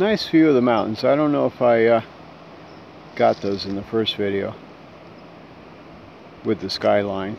Nice view of the mountains. I don't know if I uh, got those in the first video with the skyline.